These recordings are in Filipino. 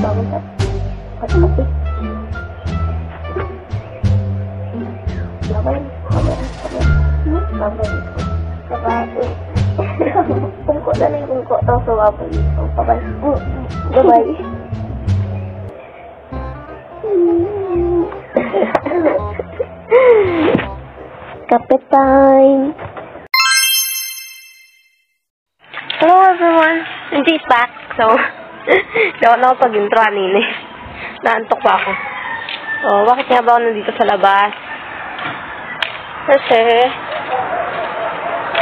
Bangun kan? Bangun. Bangun. Bangun. Bye bye. Hindi back. So, hindi ako nakapag-intro kanina eh. Naantok pa ako. So, bakit nga ba ako nandito sa labas? Kasi,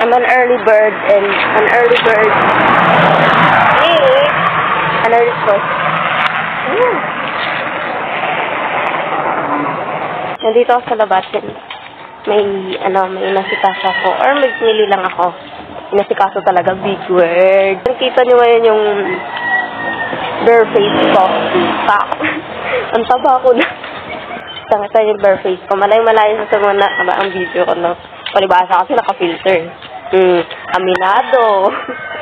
I'm an early bird and an early bird is an early bird. Ayan. Nandito ako sa labas may, ano, may inasikaso ako or may pinili lang ako. Inasikaso talaga, big word. Nakita niyo ngayon yung bare face ko. Pak. ang taba ko na. Tangita yung bare face ko. Malay-malayo sa mga na ang video ko, no? Palibasa kasi naka-filter. Hmm, aminado.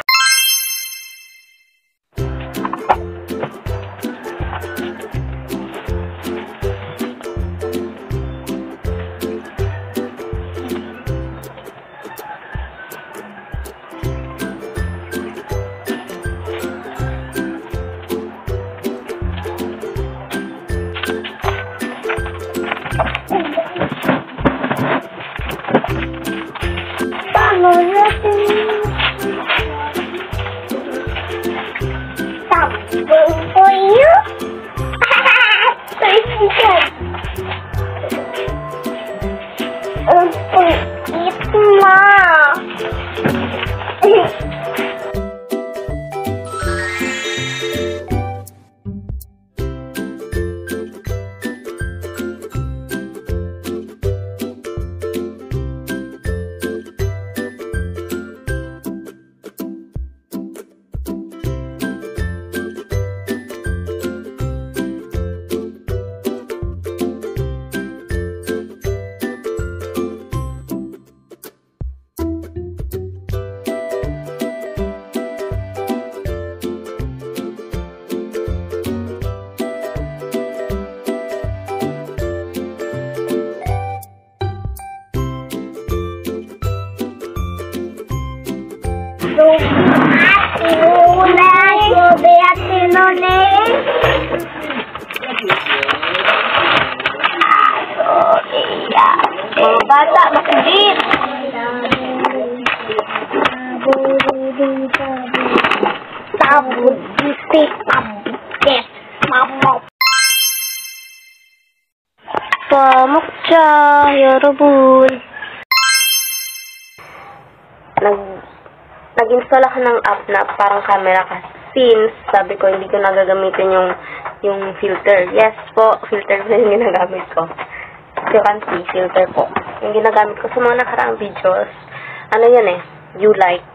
would you say pabukas, mamok? Pamukcha, Yorobul. Nag, nag-install ako ng app na parang camera ka. Since, sabi ko, hindi ko nagagamitin yung, yung filter. Yes po, filter na yung ginagamit ko. You can see, filter po. Yung ginagamit ko sa mga nakaraang videos, ano yan eh, you like.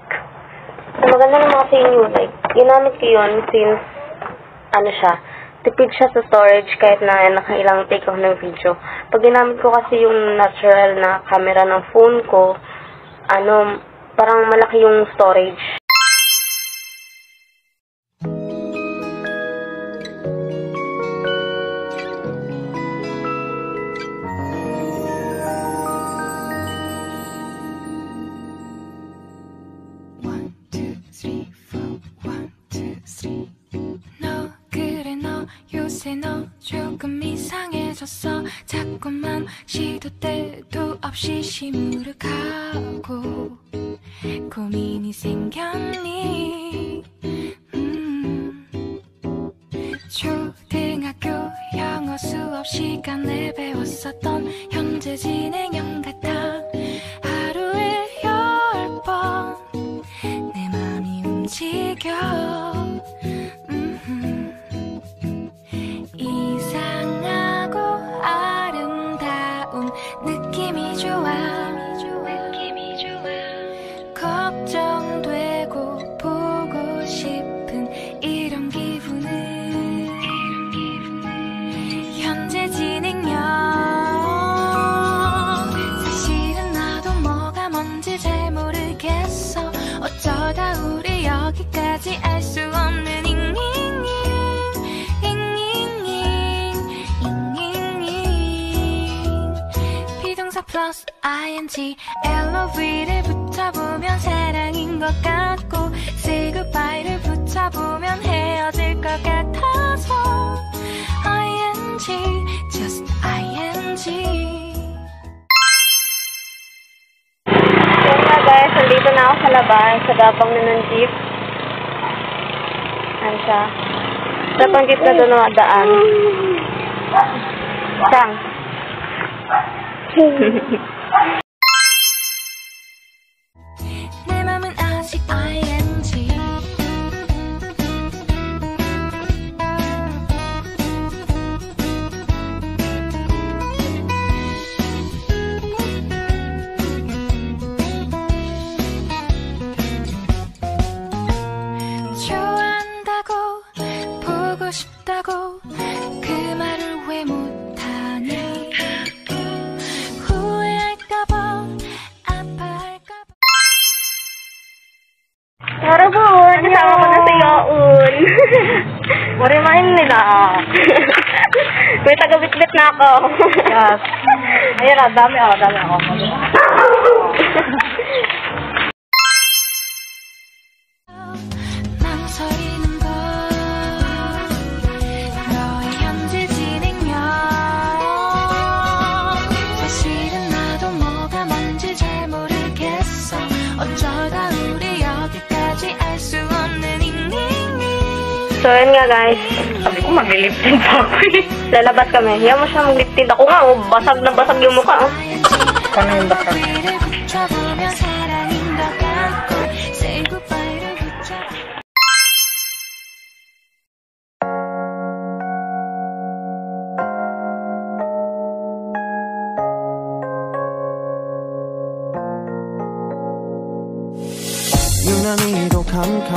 So, maganda naman kasi yung like. Ginamit ko yun since, ano siya, tipid siya sa storage kahit na nakailang take ako ng video. Pag ginamit ko kasi yung natural na camera ng phone ko, ano, parang malaki yung storage. 요새 너 조금 이상해졌어 자꾸만 시도 때도 없이 시무룩하고 고민이 생겼니 음. 초등학교 영어 수업 시간에 배웠었던 현재 진행형 ing LOV를 붙여보면 사랑인 것 같고 say goodbye를 붙여보면 헤어질 것 같아서 ing just ing So nga guys, nandito na ako sa labas, sa gapang na ng jeep. Ano siya? Sa pang jeep na doon na daan. Sang. Marimahin nila. May taga-bitbit na ako. Yes. Ayan na, dami ako, dami ako. So, nga guys. Sabi ko maglilip tint pa ako eh. Lalabas kami. Yan mo siya maglip tint. Ako nga, oh, basag na basag yung mukha. Oh. Paano yung basag? Yung nangihid o kamkam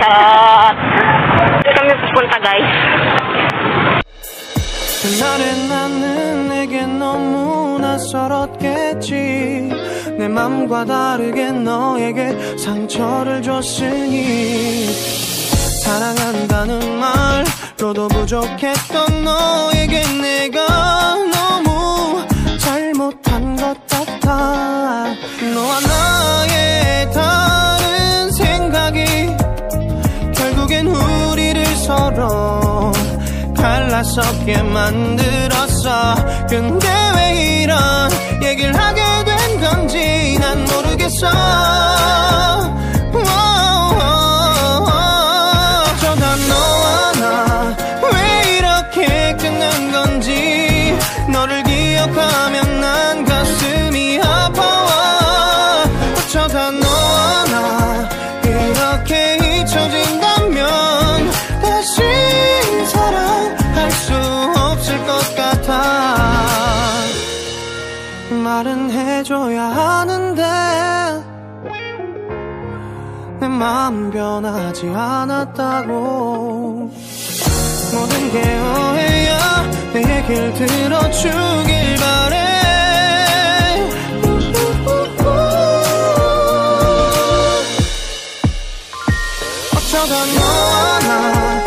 Charot. Doon kami pupunta guys. 그날의 나는 내게 너무 낯설었겠지 내 맘과 다르게 너에게 상처를 줬으니 사랑한다는 말로도 부족했던 너에게 내가 다가서게 만들었어. 근데 왜 이런 얘기를 하게 된 건지 난 모르겠어 말은 해줘야 하는데 내 마음 변하지 않았다고. 모든 게 오해야. 내 얘기를 들어주길 바래. 어쩌다 너와 나